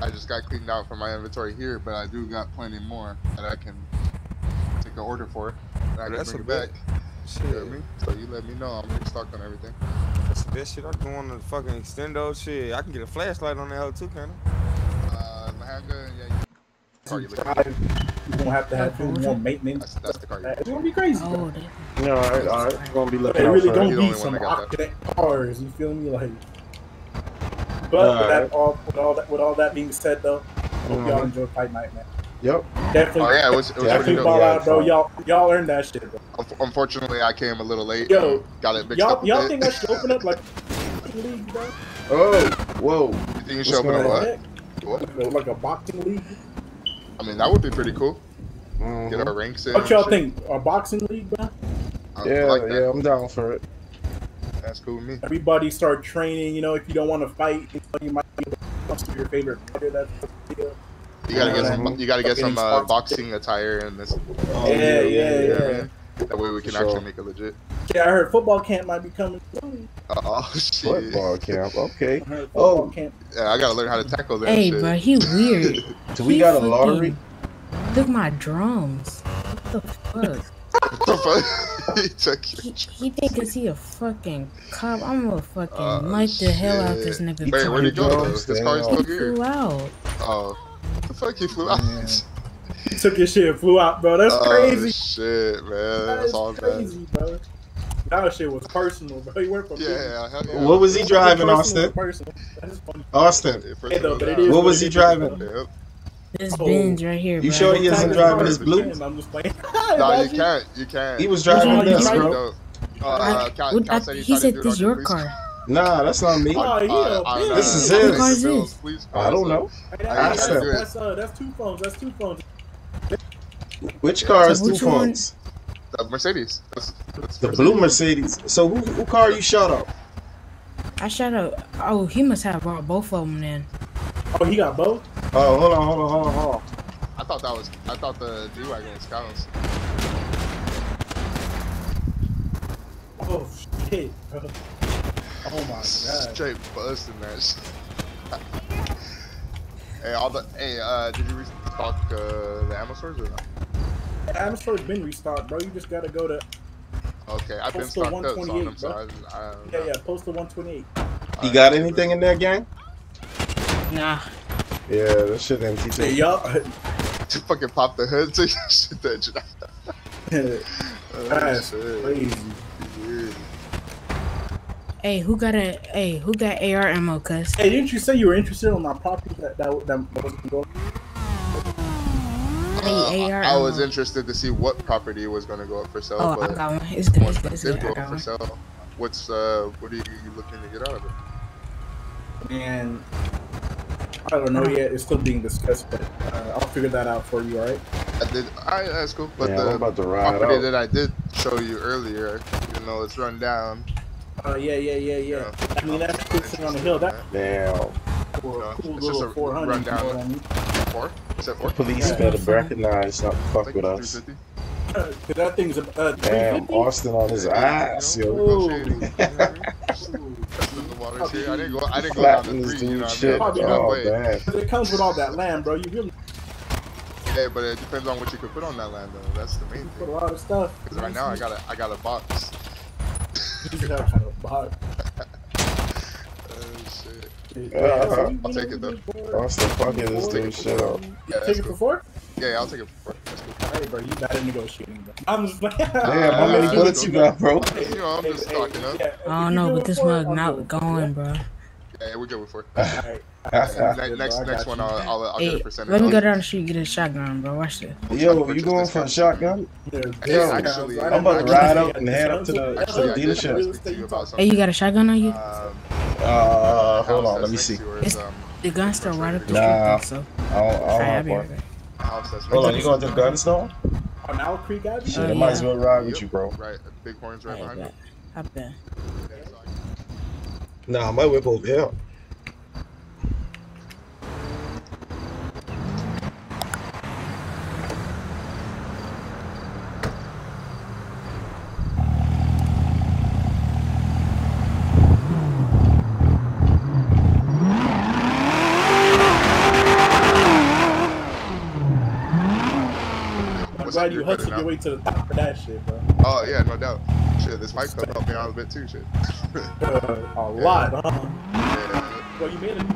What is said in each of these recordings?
I just got cleaned out from my inventory here, but I do got plenty more that I can take an order for. And I can That's bring a it bet. back. Shit. You know I mean? So you let me know. I'm restocked on everything. That's the best shit. I can go on the fucking extendo shit. I can get a flashlight on that hell too, can I? Uh, the handgun, yeah. You, car you looking at? Drive, you won't have to have do more maintenance. That's, that's the car. You It's gonna be crazy. Oh, bro. that, all right, all right. We're gonna be looking They really gonna it. You're the be some that octane cars. You feel me? Like, but with, that, all, with all that, with all that being said, though, hope y'all Mhm. enjoy Fight Night, man. Yep. Definitely, Oh yeah, it was it was Yeah, pretty definitely dope. ball Yeah, out, bro. fun. Y'all, y'all earned that shit, bro. Unfortunately, I came a little late. Yo, and got it mixed Y'all, up a y'all bit. think I should open up like a league, bro? Oh, whoa. You think you What's should open going up on? what? Heck, What? Like a- boxing league? I mean, that would be pretty cool. Get Mhm. our ranks in. What y'all shit. think? A boxing league, bro? I Yeah, like yeah, I'm down for it. That's cool with me. Everybody start training. You know, if you don't want to fight, you, you might be able to your favorite player. That's. You gotta get some. You gotta get some uh, boxing attire and this. Oh, yeah, yeah, You know yeah. what I mean? That way we can For sure. actually make it legit. Yeah, I heard football camp might be coming. soon. Oh shit! Football camp. Okay. I heard Oh. camp. Yeah, I gotta learn how to tackle that hey, shit. bro, he weird. Do we He got a lottery? Look my drums. What the fuck? What the fuck? he took He, your he think cause he a fucking cop. I'm gonna fucking oh, knock the hell out this nigga. He Wait, took where'd he go? Though? drums, His car's still here. Flew out. Oh, the fuck he flew out. Man. He took your shit and flew out, bro. That's oh crazy. shit, man. That That's is all bad. crazy, bro. That shit was personal, bro. He went from Yeah, yeah, yeah. What was he driving, Austin? to personal. That's funny. Austin, Yeah, Hey, though, was but it out. is what was he driving? bro. Yep. This Oh. Benz right here, You bro. sure he isn't driving car his blue? it? I'm just playing. No, you can't. You can't. He was driving this, you Really bro. don't. Uh, I- Cal- what- Cal I- said he he said this on your police- car. Nah, that's not me. Oh, on- he a on, bitch. uh, This is on his. the What Bills car police I don't know. Hey, that- Ask that's, that's, uh, that's two phones. That's two phones. Which car is So two one? phones? The Mercedes. That's, that's The blue Mercedes. So who, who car you shot up? I shot up. Oh, he must have brought both of them then. Oh, he got both. Oh, hold on, hold on, hold on, hold on. I thought that was. I thought the G wagon was Cal's. Oh shit, bro. Oh my god. Straight busting that shit. hey, all the. Hey, uh, did you restock uh, the ammo stores or not? Adam's store's been restocked, bro. You just gotta go to Okay, I've been Postal stocked up on 128, them, so I, bro. just- I yeah, know. yeah, postal 128. You got anything in there, gang? Nah. Yeah, that shit empty Hey, too. y'all. To fucking pop the hood to shit that shit. Oh, That's crazy. Yeah. Hey, who got a? Hey, who got AR ammo? Cuz Hey, didn't you say you were interested in my property that that that, that wasn't going? Uh, Hey, AR I I was interested to see what property was going to go up for sale, Oh, I got one. It's good. It's good. It's good. go up for sale, what's uh, what are you looking to get out of it? And I don't know yet. It's still being discussed, but uh, I'll figure that out for you. All right. I did. I that's cool, but Yeah, the I'm about to ride property out. that I did show you earlier, even though it's run down, Uh, yeah, yeah, yeah, yeah. Yeah. I mean, that's cool sitting on the hill. That Damn. for No, a cool it's just little a 400. You rundown. know what I mean? four. Is that four? Police Yeah. better recognize not to fuck with us. 350? Uh, 'cause that thing's a uh, Damn, Austin on his ass, You yo. Negotiating, you I mean? Testing the waters here. I didn't go. I didn't go down Flattening to three. You know dude what I mean? Probably I not. Oh, wait. man. It comes with all that land, bro. You really Yeah, but it depends on what you could put on that land, though. That's the main you thing. put a lot of stuff. Because right now I got a I got a box. You got a box. Oh shit. Yeah, so uh, you- I'll take know, it, you though. Austin fucking this dude shit up. Yeah, take that's it for four? Yeah, yeah, I'll take it for four. That's cool. Hey, bro, you bad at negotiating, bro. I'm just like, Damn, how many that's bullets cool. you got, bro? You know, I'm just stocking up. Yeah, I don't know, but this mug not going, bro. yeah, we're good with four. Alright. next, next, next one. I'll, I'll, I'll get Hey, a percentage. let me go down the street and get a shotgun, bro. Watch this. Yo, you going for a shotgun? Yeah, Yo, this actually, I'm about to ride up and head up to the- That's to the dealership. real Speak to estate you you about talk- something. Hey, you got a shotgun on you? Um, Uh, hold on, let me see. to her It's- is, um, The gun store right up the street, Nah. though, so. I don't, I don't Alright, I'll have be right one. Back. house that's Hold on, you going to the gun store? On Owl Creek Avenue? Shit, I might as well ride with you, bro. Right, big horns right Alright, behind bet. me. Hop in. Nah, my whip over here. Glad you you're better your way to the top for that shit, bro. Oh yeah, no doubt. Shit, this mic club helped me out a bit too. Shit. Uh, a lot, huh? Yeah. Well, you made it.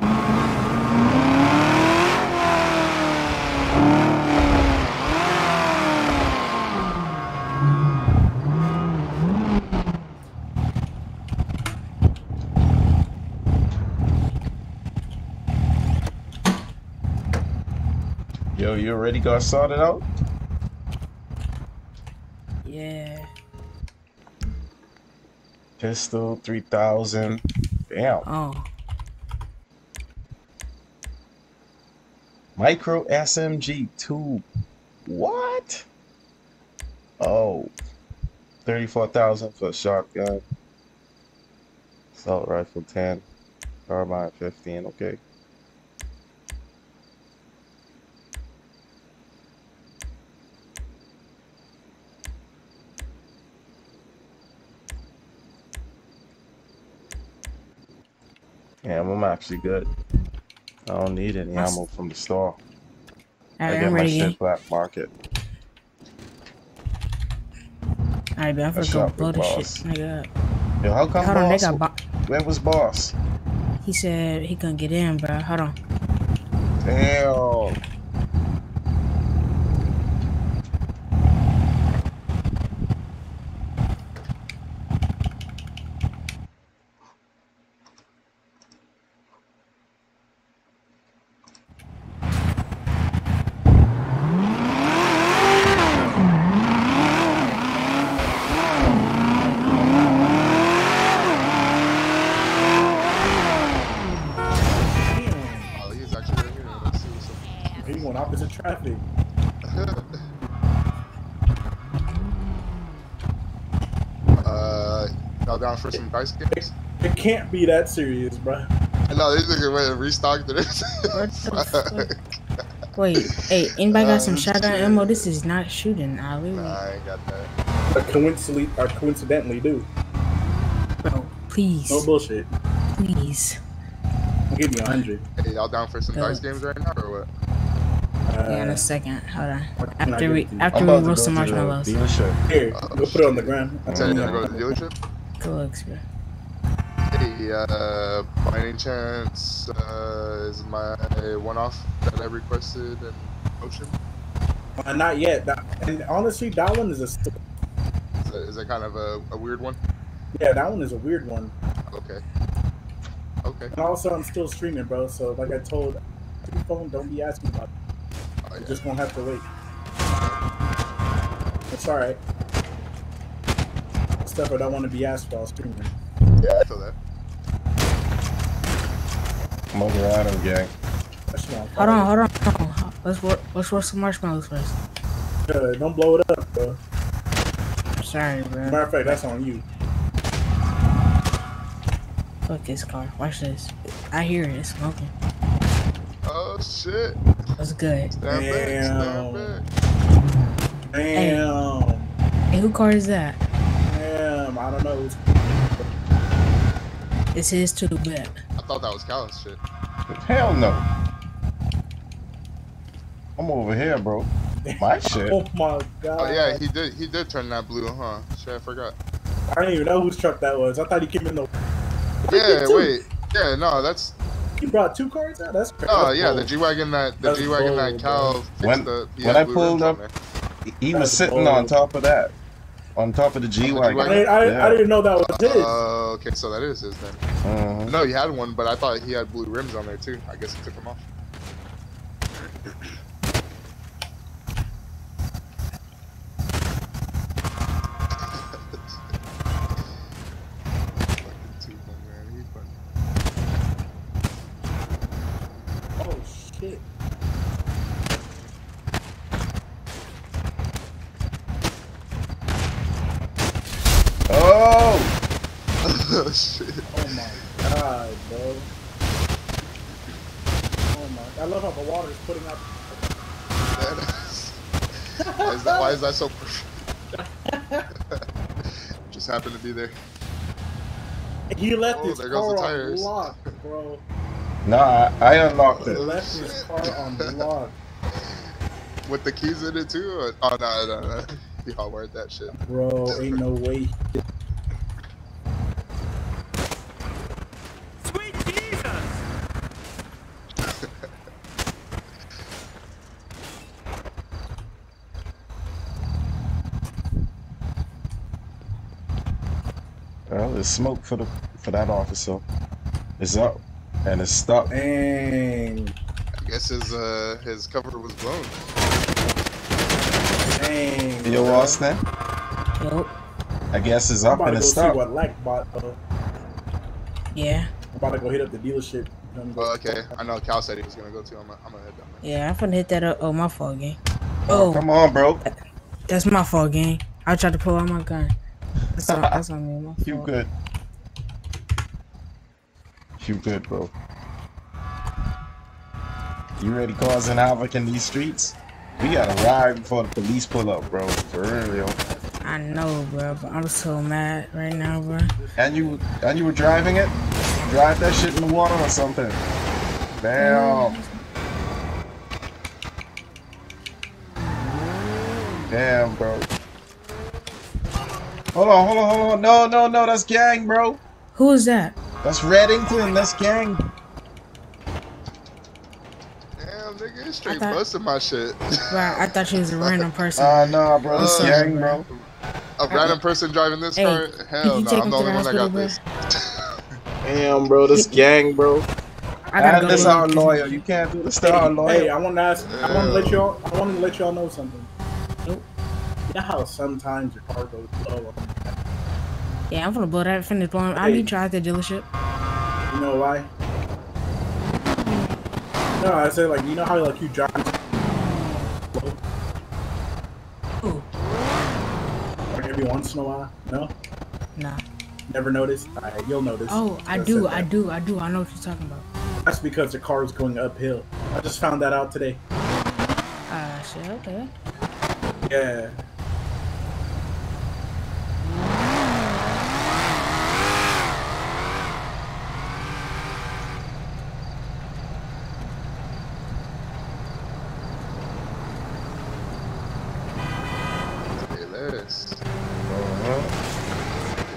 Yo, you already got sorted out? Yeah. Pistol 3000. Damn. Oh. Micro SMG 2. What? Oh. 34,000 for a shotgun. Assault rifle 10. Carbine 15. Okay. Yeah, I'm actually good. I don't need any That's- ammo from the store. I get I'm my ready. shit black market. Alright, but I'm I go shot blow this shit. up. Yo, how come Hold on, they got bo- Where was boss? He said he couldn't get in, bro. Hold on. Damn. Oh, he's actually right here. Let's see what's up. He went opposite traffic. uh, y'all down for some dice games? It can't be that serious, bro. No, these niggas went and restocked it. What the fuck? Wait, hey, anybody got some Um, shotgun shit. ammo? This is not shooting, Ali. Nah, I ain't got that. But coincidentally, or coincidentally, do. Bro, please, No bullshit. please. I'll give you a hundred. Hey, y'all down for some Go. dice games right now or what? Yeah, in Uh, a second. Hold on. what can I After we after we roast some the marshmallows. dealership. Here, go put it on the ground. I tell you to go to the dealership. Good looks, bro. Hey, uh, by any chance, uh, is my one-off that I requested and ocean? Uh, not yet. That, and honestly, that one is a Is that, is that kind of a, a weird one? yeah. That one is a weird one. Okay. Okay. And also, I'm still streaming, bro. So like I told, phone, don't be asking about. It. Oh, You're just gonna have to wait. It's all right. Stuff I don't want to be asked while streaming. yeah, I feel that. I'm over Adam gang. That shit on Hold on, hold on, hold on. Let's ro- let's roast some marshmallows first. Uh, don't blow it up, bro. Sorry, bro. Matter of fact, that's on you. Fuck this car. Watch this. I hear it. It's smoking. Oh shit! That's good. Stand back, stand Damn. back. Damn. Hey, who car is that? Damn. I don't know. It's his too, bet. I thought that was Callus shit. Hell no. I'm over here, bro. My shit. Oh my god. Oh yeah, he did. He did turn that blue, huh? Shit, I forgot. I didn't even know whose truck that was. I thought he came in the. Yeah, wait. Yeah, no, that's. He brought two cars out. That's crazy. Oh That's yeah, the. G wagon that the G wagon that bold, Cal fixed When- the. he when had I pulled up- there. He was sitting bold. on top of that. On top of the G wagon. didn't- I, Yeah. I didn't know that was his. Oh, okay, so that is his then. Mhm. No, he had one, but I thought he had blue rims on there too. I guess he took them off. Fucking Tupan, man, he fucking- oh shit. Oh! Oh shit. Oh my god, bro. Oh my! I love how the water is putting out. why, is that, why is that so perfect? Just happened to be there. He left Oh, his there goes car the on tires. lock, bro. Nah, I, I unlocked He it. left his car on lock. with the keys in it too? Or, oh no, no, no. You hardwired that shit. Bro, ain't no way. Well, there's smoke for the for that officer. is up and it's stuck. Dang. I guess his uh his cover was blown. Dang. Yo, bro. Austin. Nope. I guess it's up and it's see stuck. what Lack bought, though. Yeah. I'm about to go hit up the dealership. Gonna go- Well, okay. I know Cal said he was gonna go too. I'm gonna, I'm gonna head down there. Yeah, I'm finna hit that up. Oh, my fault, gang. Oh, Oh, come on, bro. that's my fault, gang. I tried to pull out my gun. That's on, that's on me. My fault. You good? You good, bro? You ready causing havoc in these streets? We gotta ride before the police pull up, bro. For real. I know, bro, but I'm so mad right now, bro. And you and you were driving it? Drive that shit in the water or something. Damn. Damn, bro. Hold on, hold on, hold on. No, no, no, that's gang, bro. Who is that? That's Reddington, that's gang. Damn, nigga, you straight thought- busting my shit. Bro, I thought she was a random person. Uh, nah, bro, that's Uh, gang, bro. A random person driving this Hey, car? Hell no, take I'm the only one that got hospital, this. Damn, bro, this gang, bro. I gotta And go. this look. our lawyer. You can't do this to Hey, our lawyer. hey, I want to ask. I want to let y'all. I want to let y'all know something. Know how sometimes your car goes slow. Yeah, I'm finna blow that finish blowing. I'll Hey. meet you at the dealership. You know why? No, I said like you know how like you drive. Ooh, Like every once in a while. No, nah. never noticed. Alright, you'll notice. Oh, I do. I do, I do. I know what you're talking about. That's because the car is going uphill. I just found that out today. Ah, shit. Okay. Yeah. Hey, Les. Uh-huh.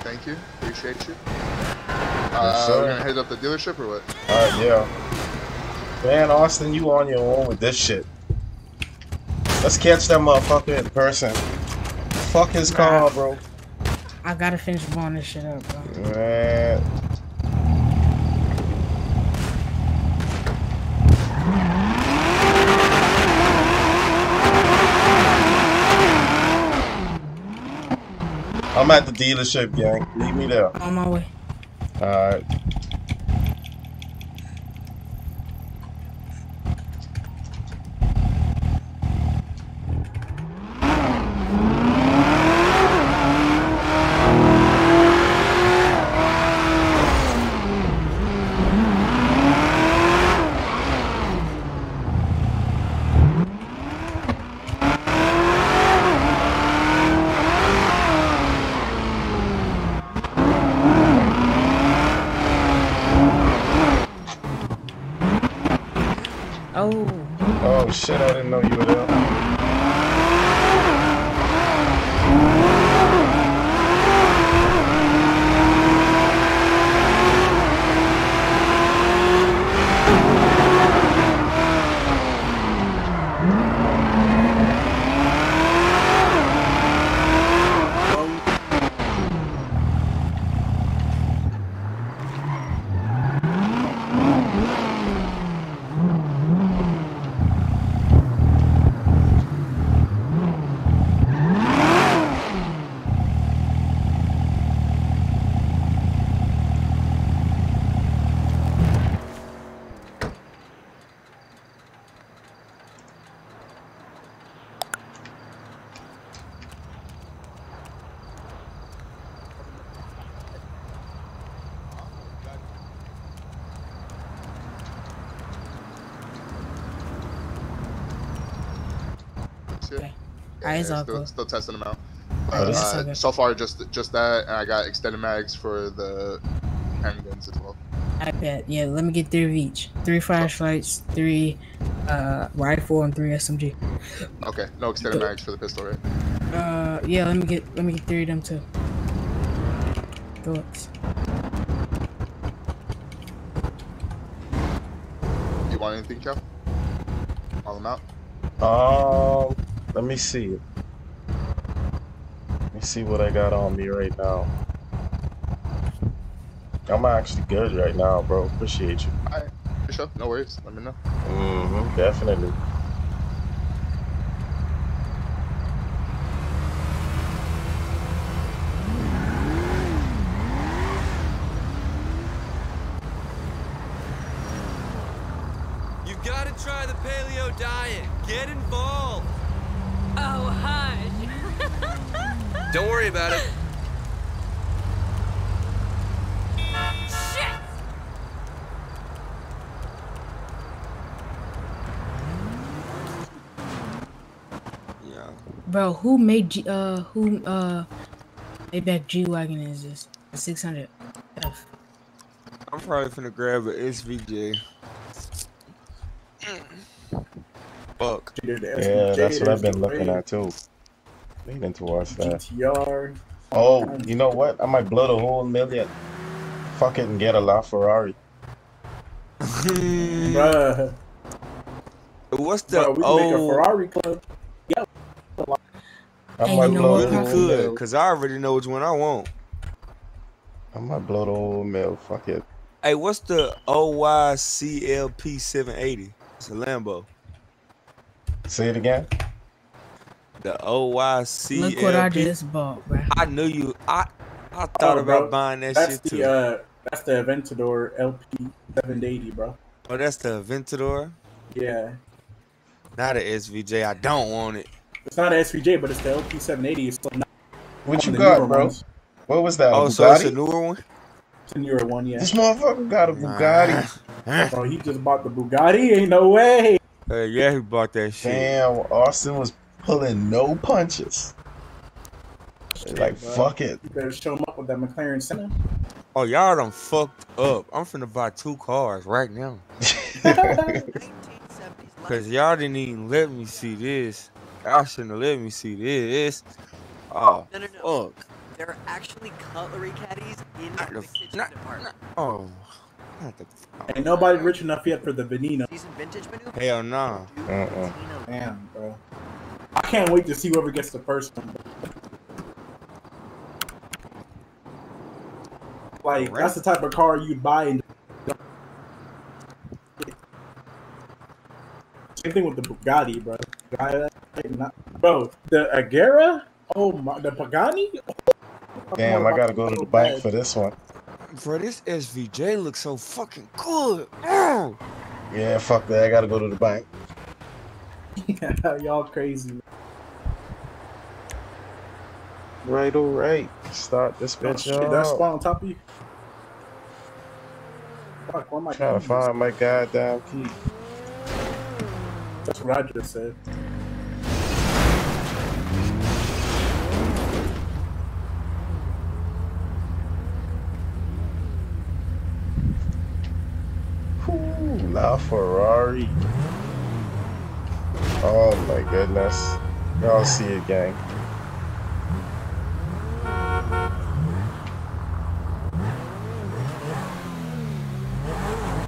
Thank you. Appreciate you. Yes, Uh, sir. we're gonna head up the dealership or what? Alright, yeah. Man, Austin, you on your own with this shit. Let's catch that motherfucker in person. Fuck his car, bro. I gotta finish blowing this shit up, bro. Man. I'm at the dealership, gang. Leave me there. On my way. Alright. Okay. Alright, still, cool. still testing them out. Oh, Uh, okay. so far, just just that, and I got extended mags for the handguns as well. I bet. Yeah, let me get three of each. Three flashlights, three Uh, rifle and three SMG. Okay, no extended mags for the pistol, right? Uh, yeah. Let me get let me get three of them too. Thoughts? You want anything, Cal? Call them out. Um, let me see. it. Let me see what I got on me right now. I'm actually good right now, bro. Appreciate you. Alright, for sure. No worries. Let me know. Mm-hmm, definitely. You've gotta try the paleo diet. Get involved. Oh, hush. Don't worry about it. Shit! Yeah. Bro, who made G, uh who uh Maybach G wagon is this? Six hundred. I'm probably finna grab an SVJ. Fuck. Yeah, that's what I've been looking at too. Meaning to watch that. GTR. Oh, you know what? I might blow the whole million. Fuck it and get a LaFerrari. Bruh. What's the Bro, we can make a? Ferrari club. Yeah. I Hey, might you know blow what, the Really could, mill. cause I already know which one I want. I might blow the whole mill. Fuck it. Hey, what's the OYCLP 780? It's a Lambo. Say it again. The OYCLP. Look what I just bought, bro. I knew you. I I thought Oh, about bro, buying that That's shit the too. uh, that's the Aventador LP 780, bro. oh, that's the Aventador. Yeah, Not an SVJ. I don't want it. it's not an SVJ, but it's the LP 780. It's still not What one you got, bro? ones. What was that? A Oh, so it's a Bugatti? newer one. It's a newer one, yeah. This motherfucker got a Bugatti. Bro, he just bought the Bugatti. Ain't no way. Hey, yeah, he bought that shit. Damn, Austin was pulling no punches. Like bro. fuck it. You better show him up with that McLaren Senna. Oh, y'all done fucked up. I'm finna buy two cars right now. Cause y'all didn't even let me see this. Y'all shouldn't have let me see this. Oh, No, no, no. fuck. There are actually cutlery caddies in Not the the- kitchen not- department. Oh. Not the, Ain't nobody rich enough yet for the Veneno. Season vintage maneuver. Hell nah. Uh-uh. Damn, bro. I can't wait to see whoever gets the first one. Like Right. that's the type of car you'd buy. And same thing with the Bugatti, bro. Buy that, not- Bro, the Agera. Oh my, the Pagani. Oh Damn, I gotta go to the bank for this one. Bro, this SVJ looks so fucking good. Oh. Yeah, fuck that. I gotta go to the bank. Y'all crazy. Right, all right. Start this Oh, bitch shit, that up. spawn on top of you. Fuck, where am I Trying to find my goddamn key. That's what I just said. Ferrari. Oh my goodness. Y'all see it, gang.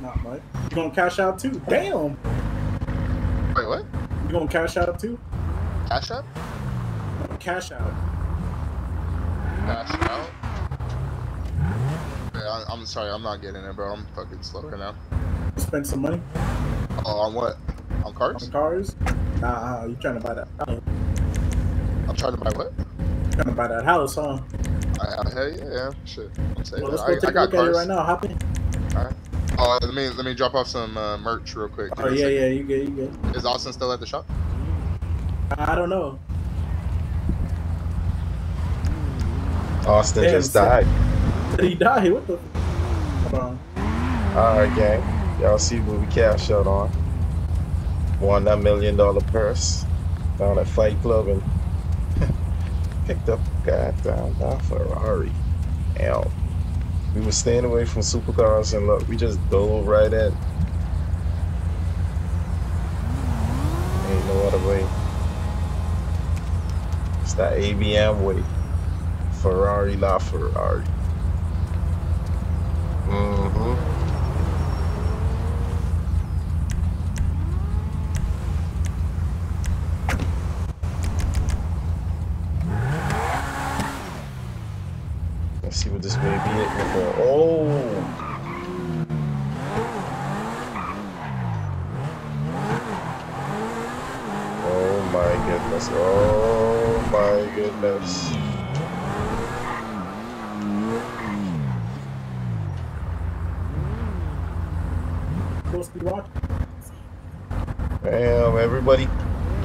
Not much. You gonna cash out too? Damn. Wait, what? You gonna cash out too? Cash up? Cash out. Cash out? Yeah, I'm sorry, I'm not getting it, bro. I'm fucking slow right now. Spend some money Oh, on what? On cars? on cars? cars. Nah, you trying to buy that? house. I'm trying to buy what? You're trying to buy that house, huh? I, I, hell yeah, yeah, shit. I'm saying Well, let's go I take a got look at it right now. Hop in. All right. Oh, let me let me drop off some uh, merch real quick. Give Oh yeah, yeah, you good, you good. Is Austin still at the shop? I don't know. Austin Damn, just died. Did he die? What the? Hold on. Alright, gang. Y'all see what we cash out on. Won that million dollar purse down at Fight Club and picked up goddamn that Ferrari. Damn. We were staying away from supercars and look, we just dove right in. know the way. It's that ABM way. Ferrari La Ferrari. Mm-hmm. Let's see what this baby hit me for. Oh! Oh my goodness. Oh my goodness. Damn, everybody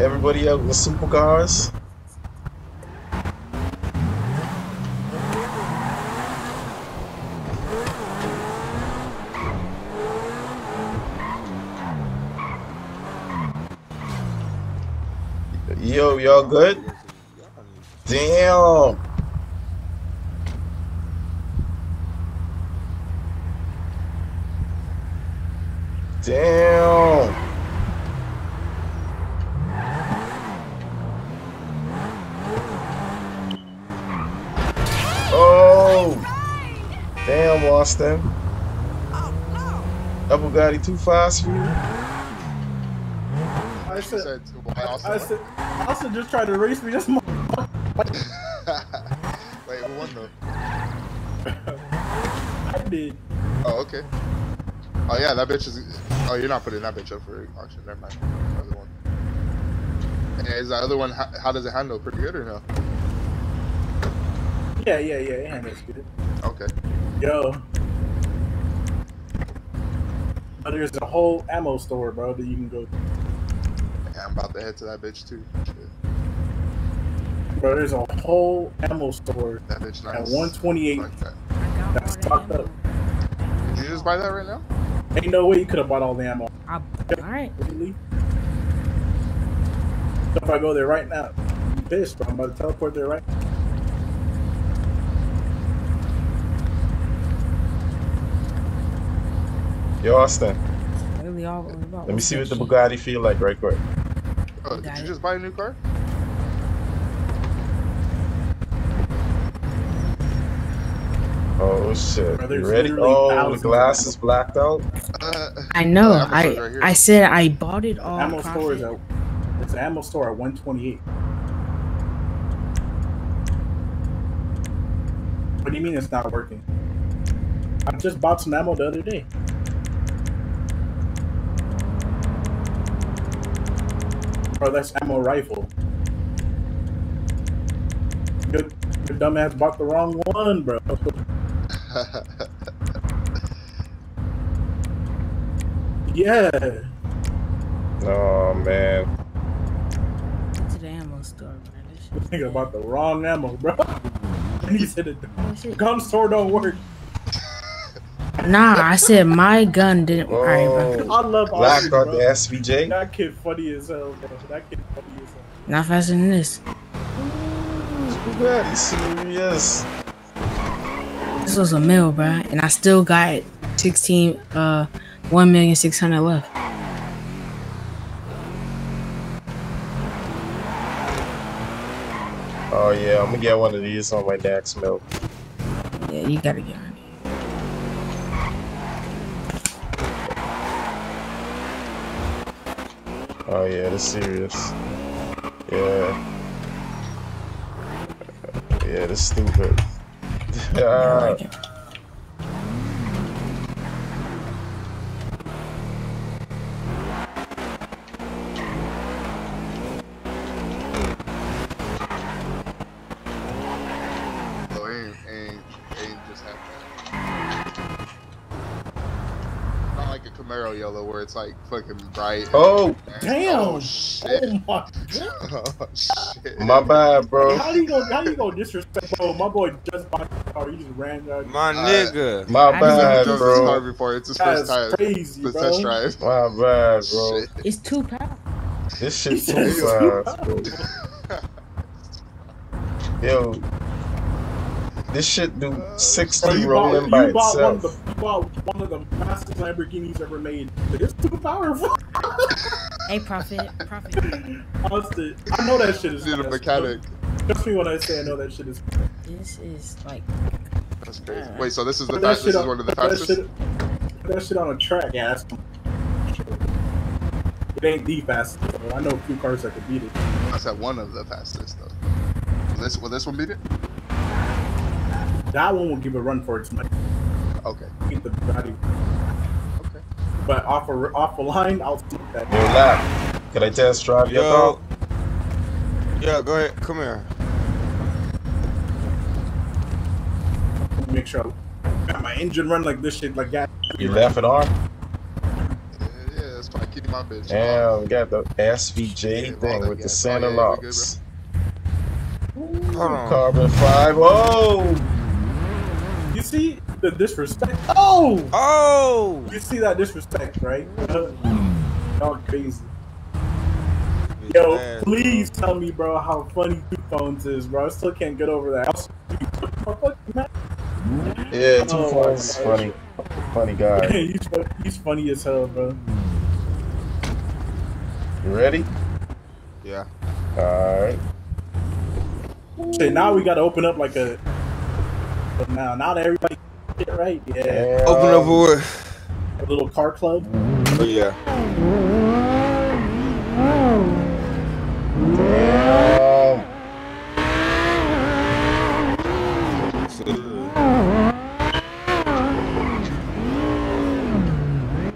everybody out with supercars. Yo, y'all good? Damn. Damn. Oh. Damn, Austin. Bugatti too fast for you? I said, said I said, Austin just tried to race me. This Wait, who won though? I did. Oh, okay. Oh yeah, that bitch is. Oh, you're not putting that bitch up for auction. Never mind. Other one. And is that other one? How, how does it handle? Pretty good or no? Yeah, yeah, yeah. It handles good. Okay. Yo. But there's a whole ammo store, bro, that you can go to. Yeah, I'm about to head to that bitch too. Shit. Bro, there's a whole ammo store That bitch at 128 Like that. that's stocked up. Did you just buy that right now? Ain't no way you could have bought all the ammo. I, all right. Really? So if I go there right now, I'm pissed, bro. I'm about to teleport there right now. Yo, Austin. Really all about Let me see what the. Bugatti feel like right quick. Oh, did Got you it. just buy a new car? Oh shit. Bro, You ready? literally Oh, the glass is blacked out. Uh, I know. Oh, I right. I said I bought it all. Ammo profit. store is at it's an ammo store at 128. What do you mean it's not working? I just bought some ammo the other day. Bro, that's ammo rifle. Your, your dumbass bought the wrong one, bro. yeah. Oh man. to the ammo store, man. This shit- Think about the wrong ammo, bro. And he said it, the gun store don't work. Nah, I said my gun didn't. All right, bro. Oh, I love blacked Austin, out bro. the SVJ. That kid funny as hell, bro. That kid funny as hell. Not faster than this. Bugatti serious. This was a mill, bro, and I still got sixteen, uh, one million six hundred left. Oh yeah, I'm gonna get one of these on my next milk. Yeah, you gotta get on it. Oh yeah, this serious. Yeah. Yeah, this stupid. Yeah. Like a Camaro yellow where it's like fucking bright. Oh, Damn. Oh shit. Oh my Oh shit. my bad, bro. How do you go? How do you go disrespect, bro? My boy just bought the car. You just ran that. My Uh, nigga. My I He's just- never bad, drove this car bro. before. It's his That's first time. crazy, The bro. test drive. My bad, bro. Shit. It's two pounds. This He shit said too fast, bro. Yo, this shit do uh, Bro, 60 you bought, rolling you by bought one of itself. the you bought one of the fastest Lamborghinis ever made. It's too powerful. Hey, Prophet. Prophet. Honestly, I know that shit is. Need a mechanic. Trust me when I say I know that shit is. This is like. That's crazy. Uh, Wait, so this is the Put that fast, this shit is one of the put that fastest? shit- That shit on a track. Yeah, that's. It ain't the fastest. Though. I know a few cars that could beat it. I said one of the fastest though. Will this will this one beat it? That one will give a run for its money. Okay. Beat the Bugatti. Okay. But off a off a line, I'll see that. Yo, lap. Can I test drive your Yo. car? Yeah, go ahead. Come here. Make sure I got my engine run like this shit like that. You left it on? Yeah, yeah, that's fine. Keep my bitch. Damn, we got the Yeah, SVJ all thing that with the gas. center Oh, yeah, we good, locks. Carbon five. Oh, You see the disrespect? Oh, Oh! you see that disrespect, right? Mm. Y'all crazy. Bitch Yo, ass, please tell me, bro, how funny Two Phones is, bro. I still can't get over that. yeah, two Oh, phones. my Funny, funny guy. he's, he's funny as hell, bro. You ready? Yeah. All right. Shit, now we gotta open up like a. But now, now that everybody get it right, yeah, Damn. Open up for a little car club. Oh, yeah. Damn.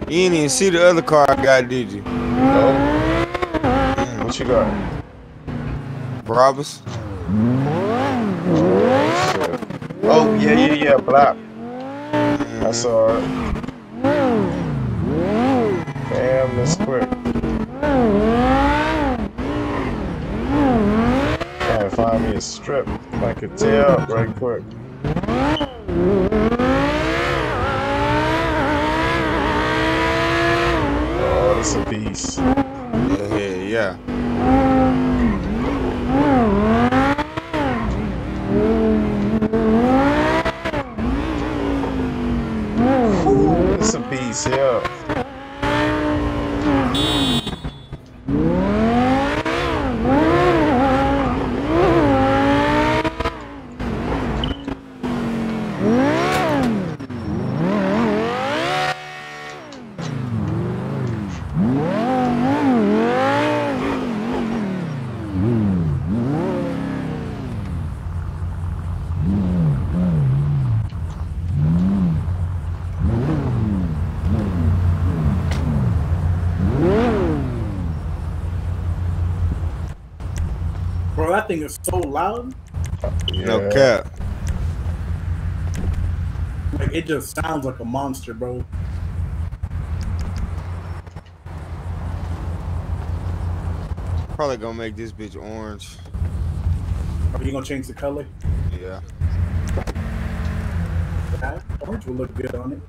You didn't even see the other car I got, did you? No. What you got? Brabus? Oh, shit. Oh yeah, yeah, yeah. Black. I saw it. Damn, this quick. Trying to find me a strip I could tear up right quick. Oh, it's a piece. Yeah, yeah. A yeah. That thing is so loud. No Yeah. cap. Like it just sounds like a monster, bro. Probably gonna make this bitch orange. Are you gonna change the color? Yeah. Yeah, orange will look good on it.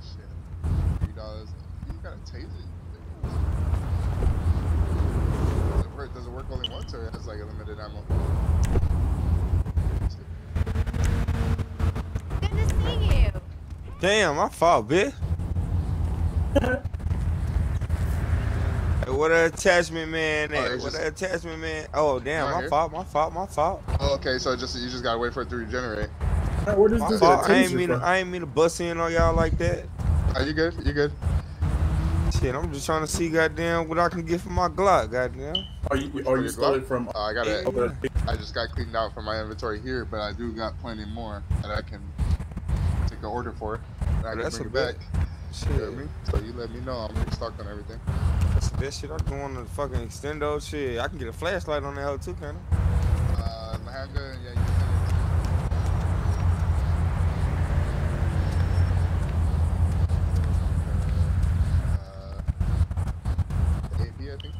Shit. Three dollars. You gotta taste it. Does it work, does it work only once or it has like a limited ammo? Good to see you. Damn, my fault, bitch. Hey, what a attachment man Oh, at? it's what just- a attachment man? Oh damn, my here? fault, my fault, my fault. Oh, okay, so just you just gotta wait for it to regenerate. Alright, where does My this fault. get I a ain't mean to. I ain't mean to bust in on y'all like that. Are you good? You good? Shit, I'm just trying to see goddamn what I can get for my Glock, goddamn. Are you are you your stole Glock? from? Uh, I got it. over I just got cleaned out from my inventory here, but I do got plenty more that I can take an order for. And I can That's bring a it bet. back. Shit, You know I mean? So you let me know. I'm restocked on everything. that's the best shit I can on the fucking extendo shit. I can get a flashlight on that hoe too, can I? Uh, the handgun, yeah, you can. Uh, the AP, I think.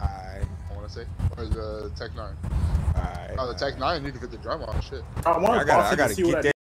Alright, I want to say, or the Tech Nine. alright. The you can fit the drum on. Shit. I want I to gotta, I gotta see get I that.